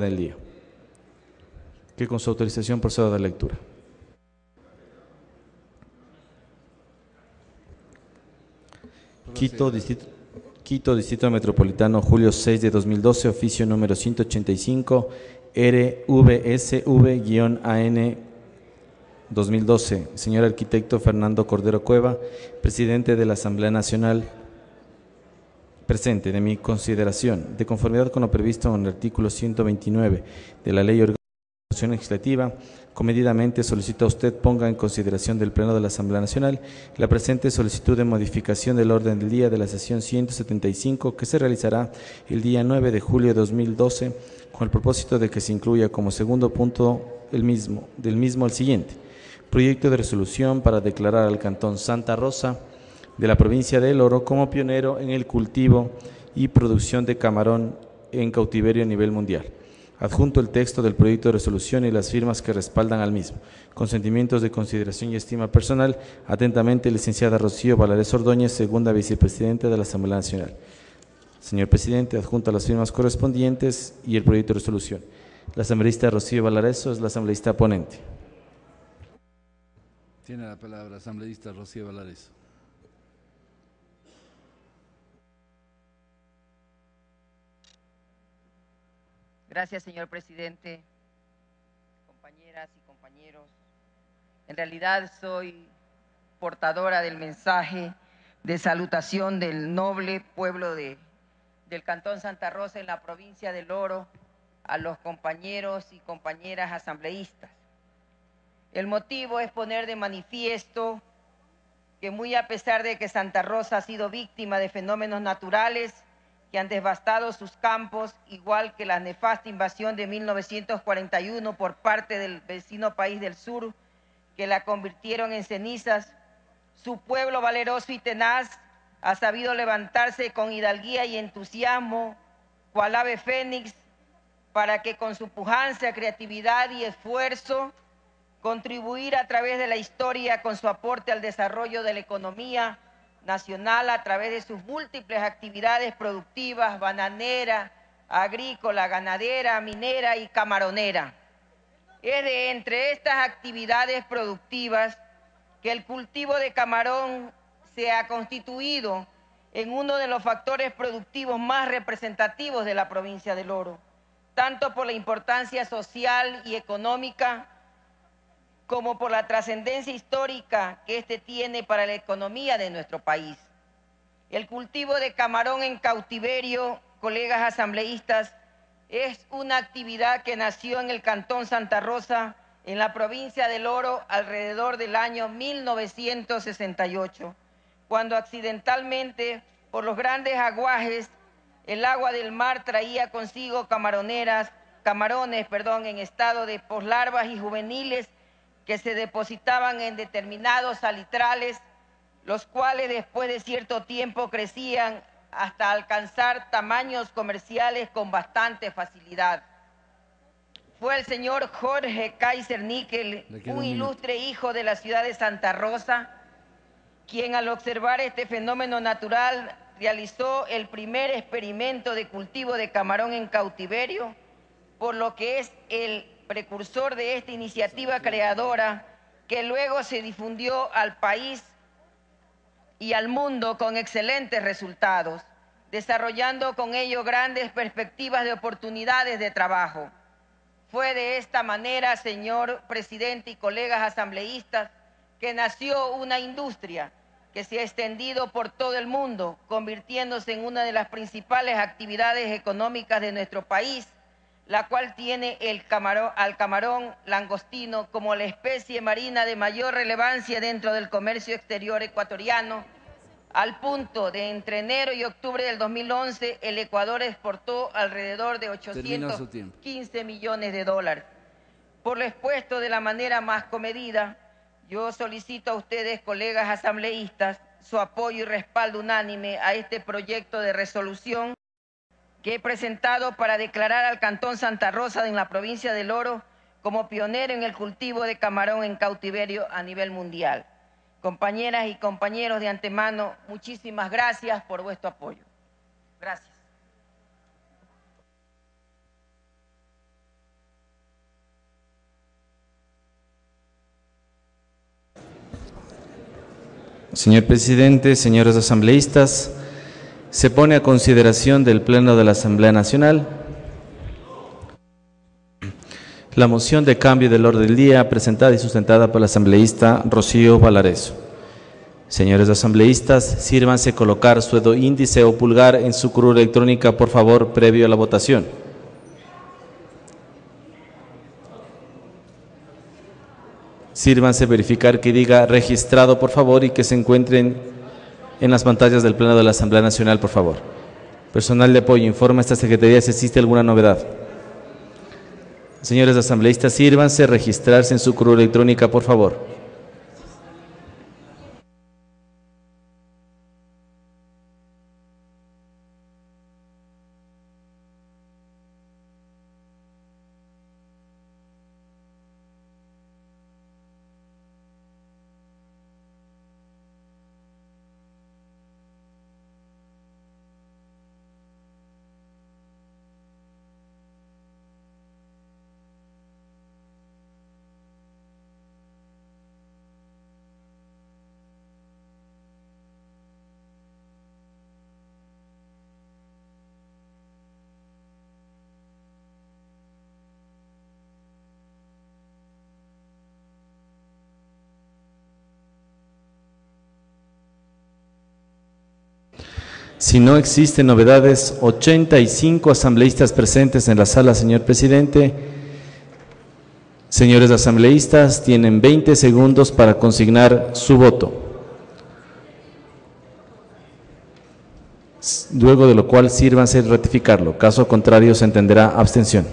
del día. Que con su autorización proceda a la lectura. Quito, Distrito, Quito, Distrito Metropolitano, julio 6 de 2012, oficio número 185, RVSV-AN 2012. Señor arquitecto Fernando Cordero Cueva, presidente de la Asamblea Nacional, presente de mi consideración, de conformidad con lo previsto en el artículo 129 de la Ley Orgánica Legislativa, comedidamente solicita a usted ponga en consideración del Pleno de la Asamblea Nacional la presente solicitud de modificación del orden del día de la sesión 175 que se realizará el día 9 de julio de 2012 con el propósito de que se incluya como segundo punto el mismo, del mismo el siguiente. Proyecto de resolución para declarar al Cantón Santa Rosa de la provincia de El Oro como pionero en el cultivo y producción de camarón en cautiverio a nivel mundial. Adjunto el texto del proyecto de resolución y las firmas que respaldan al mismo. Con sentimientos de consideración y estima personal, atentamente, licenciada Rocío Valares Ordóñez, segunda vicepresidenta de la Asamblea Nacional. Señor presidente, adjunto las firmas correspondientes y el proyecto de resolución. La asambleísta Rocío Valareso es la asambleísta ponente. Tiene la palabra asambleísta Rocío Valareso. Gracias, señor presidente, compañeras y compañeros. En realidad soy portadora del mensaje de salutación del noble pueblo de, del Cantón Santa Rosa en la provincia del Oro a los compañeros y compañeras asambleístas. El motivo es poner de manifiesto que muy a pesar de que Santa Rosa ha sido víctima de fenómenos naturales, que han devastado sus campos, igual que la nefasta invasión de 1941 por parte del vecino país del sur, que la convirtieron en cenizas. Su pueblo valeroso y tenaz ha sabido levantarse con hidalguía y entusiasmo, cual ave fénix, para que con su pujanza, creatividad y esfuerzo contribuir a través de la historia con su aporte al desarrollo de la economía, nacional a través de sus múltiples actividades productivas, bananera, agrícola, ganadera, minera y camaronera. Es de entre estas actividades productivas que el cultivo de camarón se ha constituido en uno de los factores productivos más representativos de la provincia del Oro, tanto por la importancia social y económica como por la trascendencia histórica que éste tiene para la economía de nuestro país. El cultivo de camarón en cautiverio, colegas asambleístas, es una actividad que nació en el Cantón Santa Rosa, en la provincia del Oro, alrededor del año 1968, cuando accidentalmente, por los grandes aguajes, el agua del mar traía consigo camaroneras, camarones, perdón, en estado de poslarvas y juveniles que se depositaban en determinados salitrales, los cuales después de cierto tiempo crecían hasta alcanzar tamaños comerciales con bastante facilidad. Fue el señor Jorge Kaiser Níquel, un ilustre hijo de la ciudad de Santa Rosa, quien al observar este fenómeno natural realizó el primer experimento de cultivo de camarón en cautiverio, por lo que es el precursor de esta iniciativa creadora que luego se difundió al país y al mundo con excelentes resultados, desarrollando con ello grandes perspectivas de oportunidades de trabajo. Fue de esta manera, señor presidente y colegas asambleístas, que nació una industria que se ha extendido por todo el mundo, convirtiéndose en una de las principales actividades económicas de nuestro país la cual tiene el camarón, al camarón langostino como la especie marina de mayor relevancia dentro del comercio exterior ecuatoriano, al punto de entre enero y octubre del 2011 el Ecuador exportó alrededor de 815 millones de dólares. Por lo expuesto de la manera más comedida, yo solicito a ustedes, colegas asambleístas, su apoyo y respaldo unánime a este proyecto de resolución que he presentado para declarar al Cantón Santa Rosa en la provincia del Oro como pionero en el cultivo de camarón en cautiverio a nivel mundial. Compañeras y compañeros de antemano, muchísimas gracias por vuestro apoyo. Gracias. Señor presidente, señores asambleístas, se pone a consideración del Pleno de la Asamblea Nacional la moción de cambio del orden del día presentada y sustentada por la asambleísta Rocío Valareso. Señores asambleístas, sírvanse colocar su dedo índice o pulgar en su cruz electrónica, por favor, previo a la votación. Sírvanse verificar que diga registrado, por favor, y que se encuentren en las pantallas del Pleno de la Asamblea Nacional, por favor. Personal de apoyo, informa a esta Secretaría si existe alguna novedad. Señores asambleístas, sírvanse registrarse en su cruz electrónica, por favor. Si no existen novedades, 85 asambleístas presentes en la sala, señor presidente. Señores asambleístas, tienen 20 segundos para consignar su voto. Luego de lo cual sírvanse ratificarlo. Caso contrario, se entenderá abstención.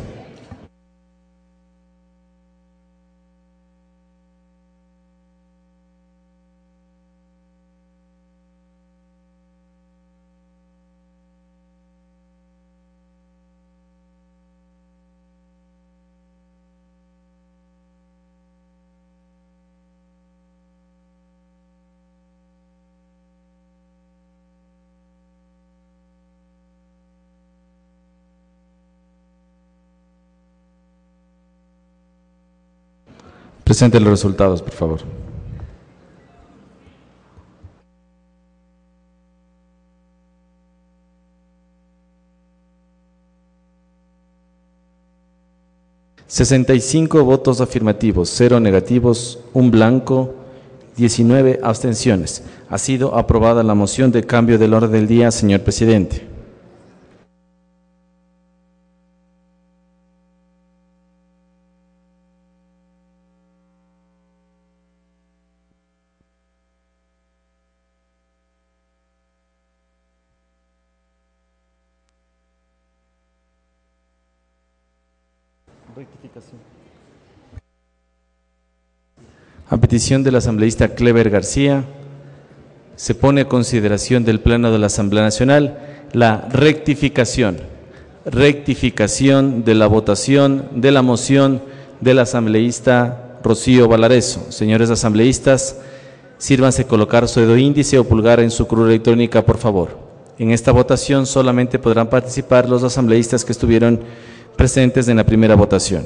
Presente los resultados, por favor. Sesenta y cinco votos afirmativos, cero negativos, un blanco, 19 abstenciones. Ha sido aprobada la moción de cambio del orden del día, señor presidente. A petición del asambleísta Clever García, se pone a consideración del Pleno de la Asamblea Nacional la rectificación, rectificación de la votación de la moción del asambleísta Rocío Valareso. Señores asambleístas, sírvanse colocar su dedo índice o pulgar en su cruz electrónica, por favor. En esta votación solamente podrán participar los asambleístas que estuvieron presentes en la primera votación.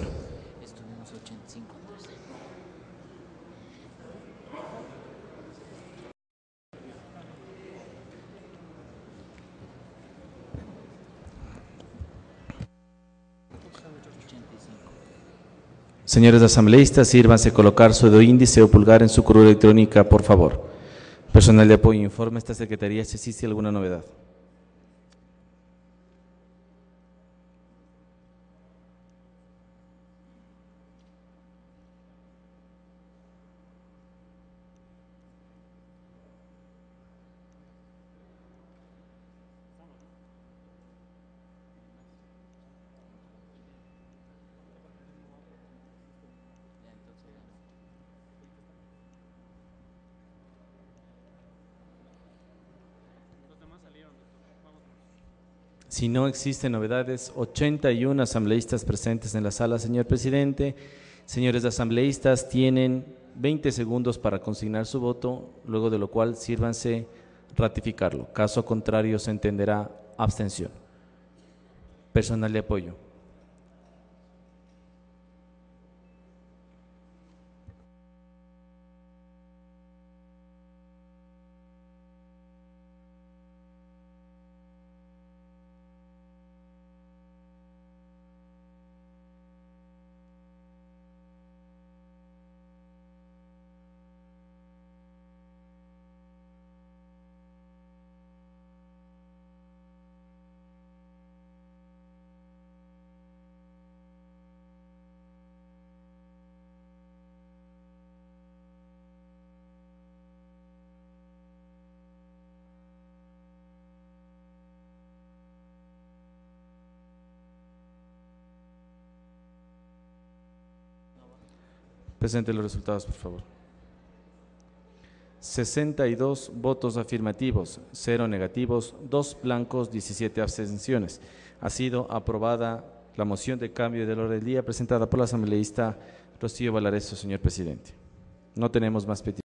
Señores asambleístas, sírvanse colocar su dedo índice o pulgar en su cruz electrónica, por favor. Personal de apoyo, informe a esta Secretaría si existe alguna novedad. Si no existen novedades, 81 asambleístas presentes en la sala, señor presidente. Señores asambleístas, tienen 20 segundos para consignar su voto, luego de lo cual sírvanse ratificarlo. Caso contrario, se entenderá abstención. Personal de apoyo. Presente los resultados, por favor. 62 votos afirmativos, 0 negativos, 2 blancos, 17 abstenciones. Ha sido aprobada la moción de cambio del orden del día presentada por la asambleísta Rocío Valareso, señor presidente. No tenemos más peticiones.